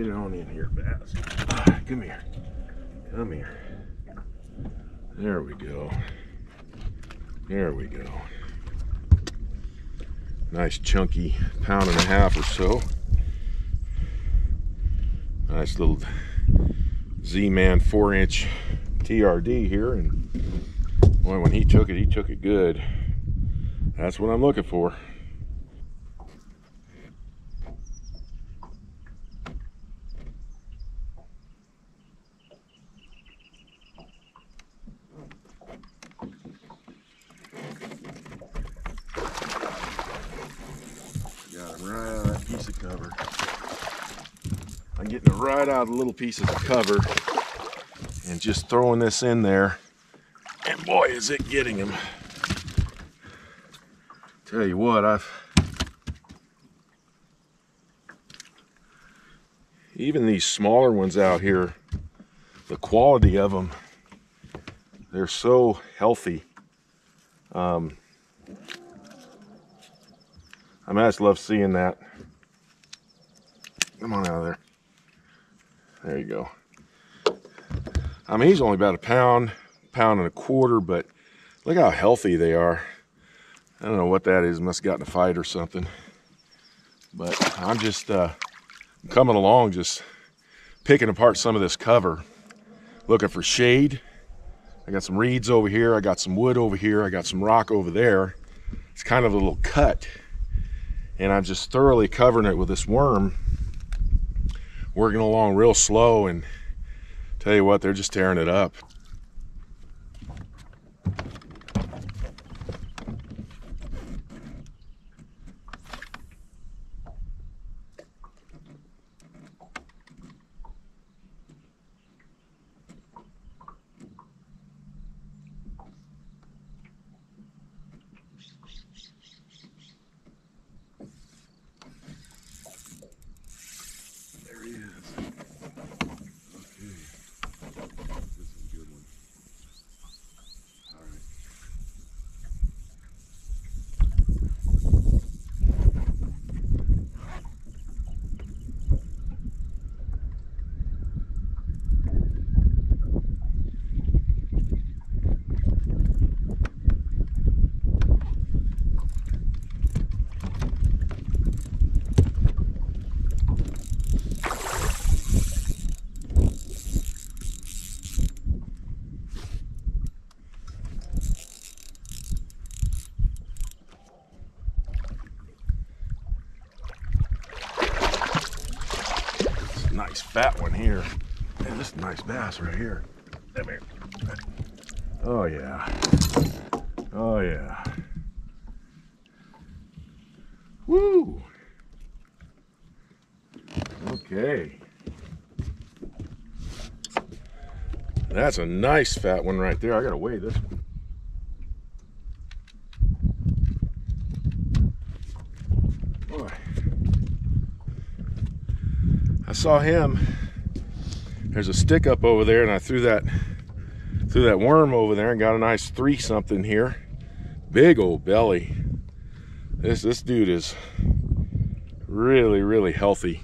on in here, Bass. Ah, come here. Come here. There we go. There we go. Nice chunky pound and a half or so. Nice little Z-Man four inch TRD here. And boy, when he took it, he took it good. That's what I'm looking for. Got him right out of that piece of cover. I'm getting it right out of little pieces of cover and just throwing this in there. And boy, is it getting him. Tell you what, I've even these smaller ones out here, the quality of them, they're so healthy. Um, I mean, I just love seeing that. Come on out of there. There you go. I mean, he's only about a pound, pound and a quarter, but look how healthy they are. I don't know what that is. Must have gotten a fight or something. But I'm just uh, coming along, just picking apart some of this cover, looking for shade. I got some reeds over here. I got some wood over here. I got some rock over there. It's kind of a little cut. And I'm just thoroughly covering it with this worm, working along real slow. And tell you what, they're just tearing it up. Nice fat one here. Man, this is nice bass right here. Come here. Oh yeah. Oh yeah. Woo! Okay. That's a nice fat one right there. I gotta weigh this one. Boy. I saw him. There's a stick up over there, and I threw that threw that worm over there and got a nice three something here. Big old belly. This this dude is really really healthy.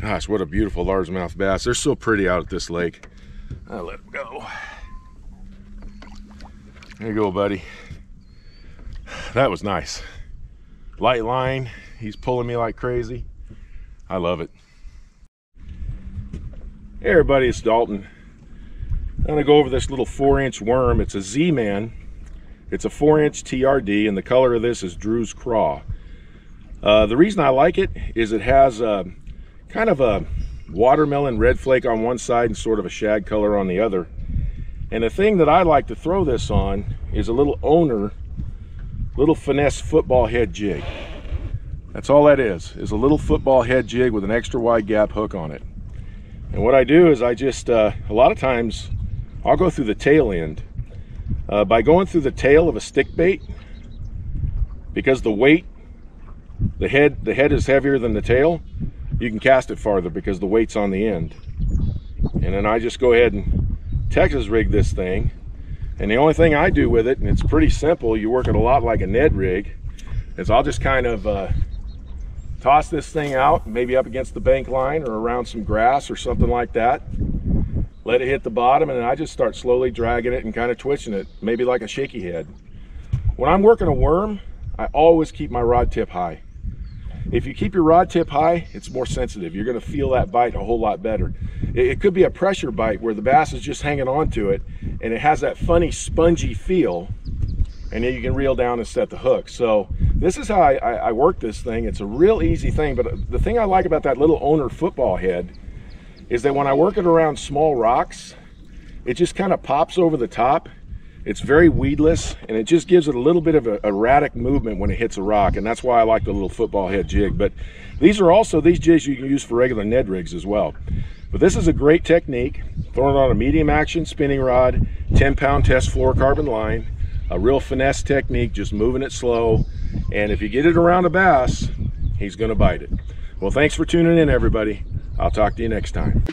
Gosh, what a beautiful largemouth bass. They're so pretty out at this lake. I'll let him go. There you go, buddy. That was nice. Light line. He's pulling me like crazy. I love it. Hey everybody, it's Dalton. I'm gonna go over this little four inch worm. It's a Z-Man. It's a four inch TRD and the color of this is Drew's Craw. Uh, the reason I like it is it has a, kind of a watermelon red flake on one side and sort of a shag color on the other. And the thing that I like to throw this on is a little owner, little finesse football head jig. That's all that is, is a little football head jig with an extra wide gap hook on it. And what I do is I just, uh, a lot of times, I'll go through the tail end. Uh, by going through the tail of a stick bait, because the weight, the head, the head is heavier than the tail, you can cast it farther because the weight's on the end. And then I just go ahead and Texas rig this thing. And the only thing I do with it, and it's pretty simple, you work it a lot like a Ned rig, is I'll just kind of uh, toss this thing out, maybe up against the bank line or around some grass or something like that. Let it hit the bottom and then I just start slowly dragging it and kind of twitching it, maybe like a shaky head. When I'm working a worm, I always keep my rod tip high. If you keep your rod tip high, it's more sensitive. You're gonna feel that bite a whole lot better. It, could be a pressure bite where the bass is just hanging on to it and it has that funny spongy feel and then you can reel down and set the hook. So this is how I, I, I, work this thing. It's a real easy thing, but the thing I like about that little owner football head is that when I work it around small rocks, it just kind of pops over the top. It's very weedless, and it just gives it a little bit of a erratic movement when it hits a rock, and that's why I like the little football head jig. But these are also, these jigs you can use for regular Ned rigs as well. But this is a great technique, throwing on a medium action spinning rod, 10 pound test fluorocarbon line, a real finesse technique, just moving it slow. And if you get it around a bass, he's gonna bite it. Well, thanks for tuning in, everybody. I'll talk to you next time.